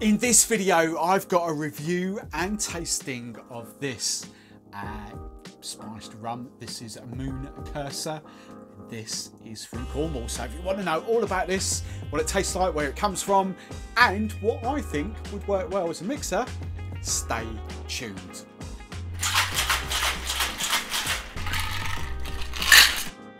In this video, I've got a review and tasting of this uh, spiced rum. This is a Moon Cursor. This is from Cornwall. So if you want to know all about this, what it tastes like, where it comes from, and what I think would work well as a mixer, stay tuned.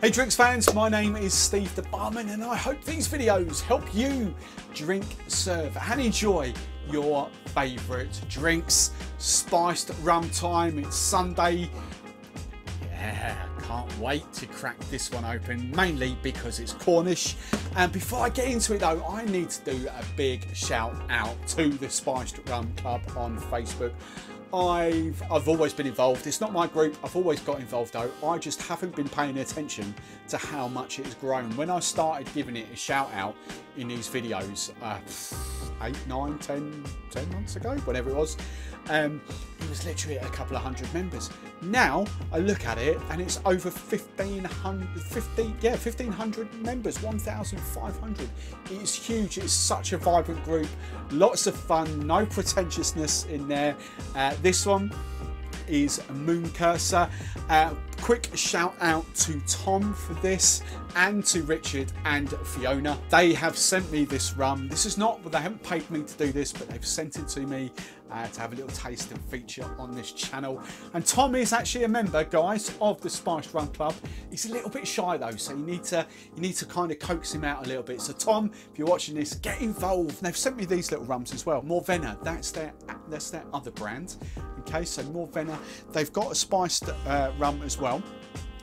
Hey drinks fans, my name is Steve the Barman and I hope these videos help you drink, serve and enjoy your favourite drinks. Spiced rum time, it's Sunday. Yeah, can't wait to crack this one open, mainly because it's Cornish. And before I get into it though, I need to do a big shout out to the Spiced Rum Club on Facebook. I've I've always been involved. It's not my group. I've always got involved though. I just haven't been paying attention to how much it has grown. When I started giving it a shout out in these videos, uh, eight, nine, ten, ten months ago, whatever it was, um, it was literally a couple of hundred members. Now I look at it and it's over 1500, 15, yeah, 1500 members, 1500. It's huge. It's such a vibrant group. Lots of fun, no pretentiousness in there. Uh, this one is Mooncurser. Uh, quick shout out to Tom for this and to Richard and Fiona. They have sent me this rum. This is not, they haven't paid me to do this, but they've sent it to me uh, to have a little taste and feature on this channel. And Tom is actually a member, guys, of the Spiced Rum Club. He's a little bit shy though, so you need to you need to kind of coax him out a little bit. So Tom, if you're watching this, get involved. And they've sent me these little rums as well. Morvenna, that's their that's their other brand. Okay, so Morvenna, they've got a spiced uh, rum as well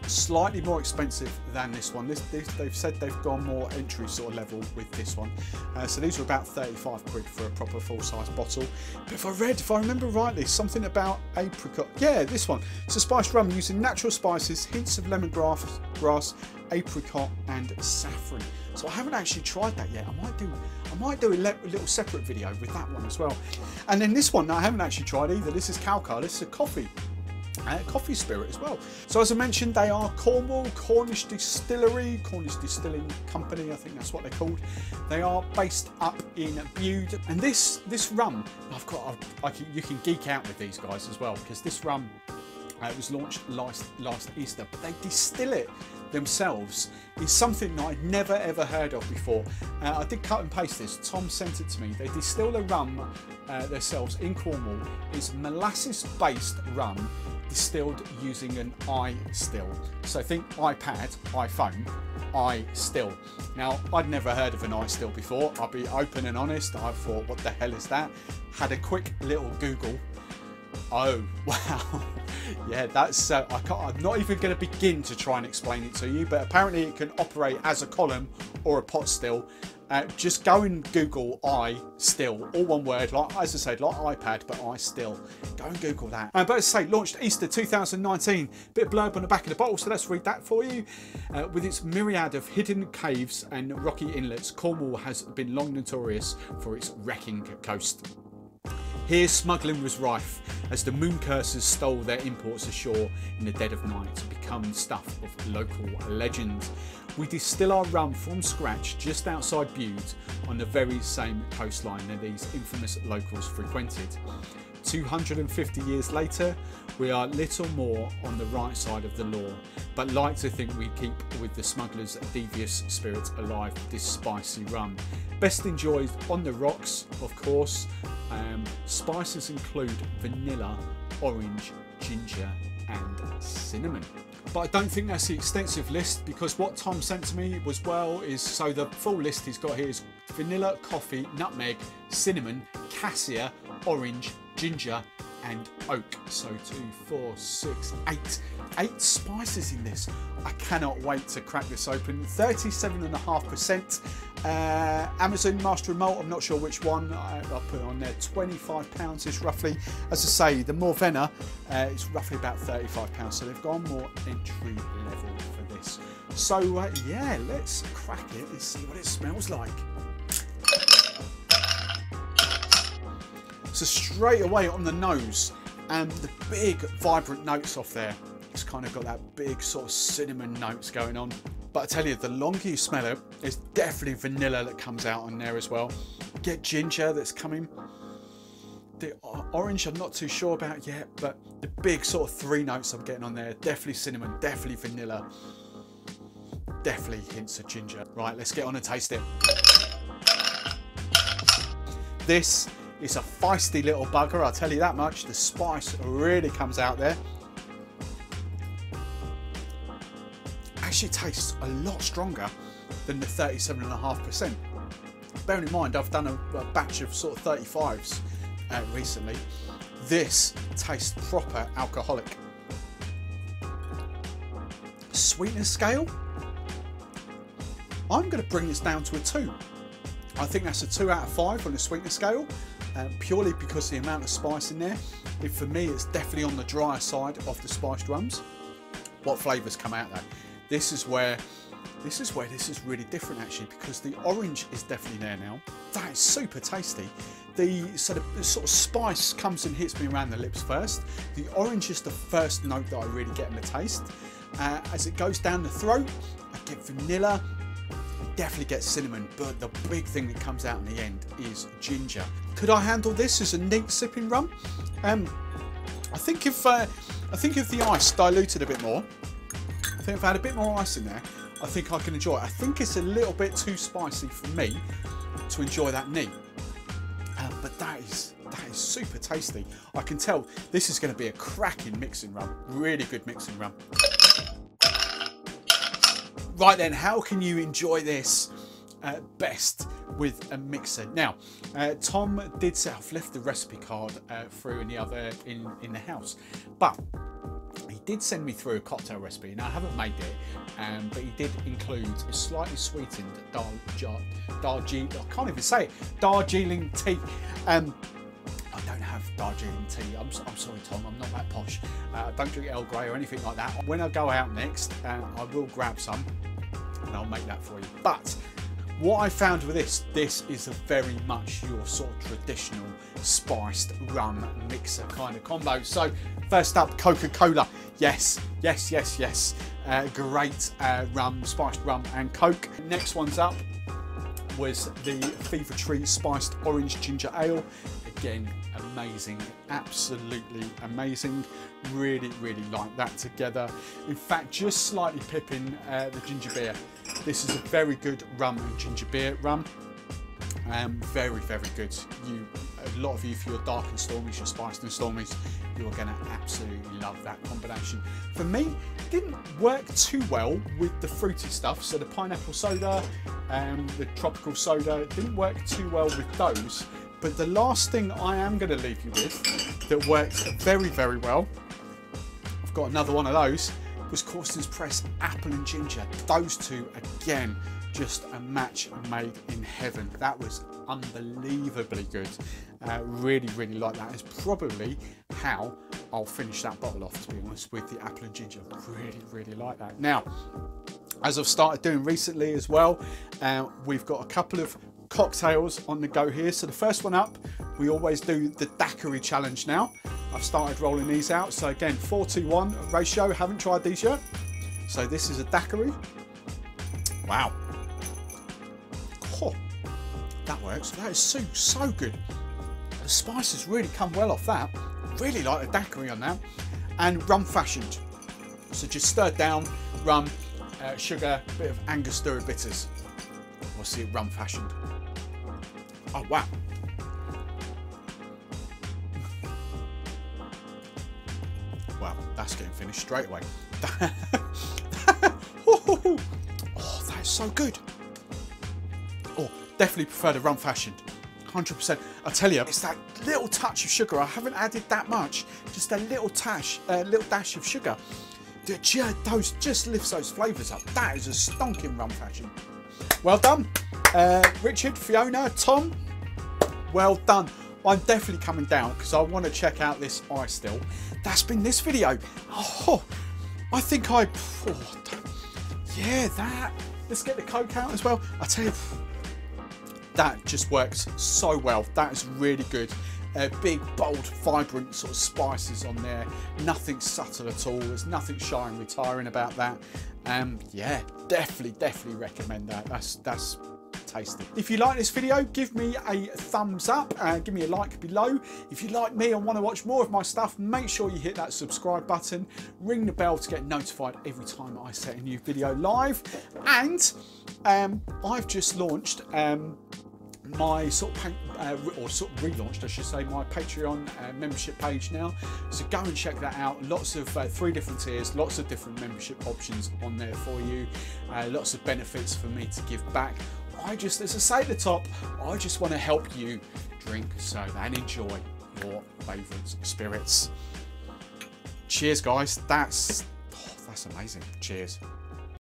slightly more expensive than this one. This, this, they've said they've gone more entry sort of level with this one. Uh, so these were about 35 quid for a proper full-size bottle. But if I read, if I remember rightly, something about apricot. Yeah, this one. It's a spiced rum using natural spices, hints of lemongrass, grass, apricot, and saffron. So I haven't actually tried that yet. I might do I might do a, little separate video with that one as well. And then this one I haven't actually tried either. This is Kalkar. This is a coffee uh, coffee spirit as well. So as I mentioned, they are Cornwall Cornish Distillery, Cornish Distilling Company, I think that's what they're called. They are based up in Bude, and this this rum, I've got, I, I can, you can geek out with these guys as well because this rum uh, it was launched last last Easter, but they distill it themselves is something that I'd never ever heard of before. Uh, I did cut and paste this. Tom sent it to me. They distill the rum uh, themselves in Cornwall. It's molasses-based rum distilled using an i still. So think iPad, iPhone, iStill. Now, I'd never heard of an iStill before. I'll be open and honest. I thought, what the hell is that? Had a quick little Google. Oh, wow. yeah, that's, uh, I can't, I'm not even going to begin to try and explain it to you, but apparently it can operate as a column or a pot still uh, just go and Google I still, all one word, like as I said, like iPad, but iStill. Go and Google that. Uh, but as I say, launched Easter 2019. Bit of blurb on the back of the bottle, so let's read that for you. Uh, with its myriad of hidden caves and rocky inlets, Cornwall has been long notorious for its wrecking coast. Here smuggling was rife as the mooncursers stole their imports ashore in the dead of night to become stuff of local legend. We distill our rum from scratch just outside Bude on the very same coastline that these infamous locals frequented. 250 years later, we are little more on the right side of the law, but like to think we keep with the smuggler's devious spirit alive this spicy rum. Best enjoyed on the rocks, of course. Um, spices include vanilla, orange, ginger, and cinnamon. But I don't think that's the extensive list because what Tom sent to me was well is so the full list he's got here is vanilla, coffee, nutmeg, cinnamon, cassia, orange, ginger, and oak. So two, four, six, eight, eight spices in this. I cannot wait to crack this open. 37.5%. Uh, Amazon Master of Malt, I'm not sure which one. I, will put on there. 25 pounds is roughly. As I say, the Morvenna uh, is roughly about 35 pounds. So they've gone more entry level for this. So uh, yeah, let's crack it and see what it smells like. So straight away on the nose, and the big vibrant notes off there. It's kind of got that big sort of cinnamon notes going on. But I tell you, the longer you smell it, it's definitely vanilla that comes out on there as well. Get ginger that's coming. The orange I'm not too sure about yet, but the big sort of three notes I'm getting on there, definitely cinnamon, definitely vanilla, definitely hints of ginger. Right, let's get on and taste it. This is a feisty little bugger, I'll tell you that much. The spice really comes out there. Actually tastes a lot stronger than the 37.5%. Bearing in mind, I've done a, a batch of sort of 35s uh, recently. This tastes proper alcoholic. Sweetness scale, I'm going to bring this down to a 2. I think that's a 2 out of 5 on the sweetness scale, um, purely because the amount of spice in there. If for me, it's definitely on the drier side of the spiced rums. What flavours come out though? This is where this is where this is really different actually because the orange is definitely there now. That is super tasty. The sort of, the sort of spice comes and hits me around the lips first. The orange is the first note that I really get in the taste. Uh, as it goes down the throat, I get vanilla, definitely get cinnamon, but the big thing that comes out in the end is ginger. Could I handle this as a neat sipping rum? Um, I think if uh, I think if the ice diluted a bit more, I think if I had a bit more ice in there, I think I can enjoy it. I think it's a little bit too spicy for me to enjoy that neat. Uh, but that is that is super tasty. I can tell this is going to be a cracking mixing rum. Really good mixing rum. Right then, how can you enjoy this uh, best with a mixer? Now, uh, Tom did say I've left the recipe card uh, through in the other in in the house, but he did send me through a cocktail recipe. Now I haven't made it, um, but he did include a slightly sweetened Dar Darjeeling. I can't even say it. Darjeeling tea. Um, I don't have Darjeeling tea. I'm, I'm sorry, Tom. I'm not that posh. Uh, I don't drink Earl Grey or anything like that. When I go out next, uh, I will grab some and I'll make that for you. But what I found with this, this is a very much your sort of traditional spiced rum mixer kind of combo. So first up, Coca-Cola. Yes, yes, yes, yes. Uh, great uh, rum, spiced rum and Coke. Next one's up was the Fever Tree Spiced Orange Ginger Ale. Again, amazing, absolutely amazing. Really, really like that together. In fact, just slightly pipping uh, the ginger beer. This is a very good rum and ginger beer rum. Um, very, very good. You, a lot of you, if you're dark and stormies, you're spiced and stormies, you are going to absolutely love that combination. For me, didn't work too well with the fruity stuff. So the pineapple soda, um, the tropical soda, didn't work too well with those. But the last thing I am going to leave you with that works very, very well, I've got another one of those, was Cawston's Press Apple and Ginger. Those two, again, just a match made in heaven. That was unbelievably good. Uh, really, really like that. It's probably how I'll finish that bottle off, to be honest, with the apple and ginger. Really, really like that. Now, as I've started doing recently as well, uh, we've got a couple of cocktails on the go here. So the first one up, we always do the daiquiri challenge now. I've started rolling these out. So again, 4 to 1 ratio, haven't tried these yet. So this is a daiquiri. Wow. Oh, that works. That is so, so good. The spices really come well off that. Really like the daiquiri on that. And rum fashioned. So just stirred down rum, uh, sugar, a bit of Angostura bitters. We'll see it rum fashioned. Oh, wow. Wow, that's getting finished straight away. oh, that is so good. Oh, definitely prefer the rum fashioned. 100%. I tell you, it's that little touch of sugar. I haven't added that much. Just a little dash, a little dash of sugar. Those just lifts those flavours up. That is a stonking rum fashion. Well done. Uh, Richard, Fiona, Tom, well done. I'm definitely coming down because I want to check out this iStill. That's been this video. Oh, I think I... Oh, yeah, that. Let's get the Coke out as well. I tell you, that just works so well. That is really good. uh, big, bold, vibrant sort of spices on there. Nothing subtle at all. There's nothing shy and retiring about that. Um, yeah, definitely, definitely recommend that. That's that's If you like this video, give me a thumbs up and give me a like below. If you like me and want to watch more of my stuff, make sure you hit that subscribe button, ring the bell to get notified every time I set a new video live. And um, I've just launched um, my sort of uh, or sort of relaunched I should say my Patreon uh, membership page now. So go and check that out. Lots of uh, three different tiers lots of different membership options on there for you. Uh, lots of benefits for me to give back I just as I say at the top. I just want to help you drink soda and enjoy your favourite spirits. Cheers guys. That's oh, that's amazing. Cheers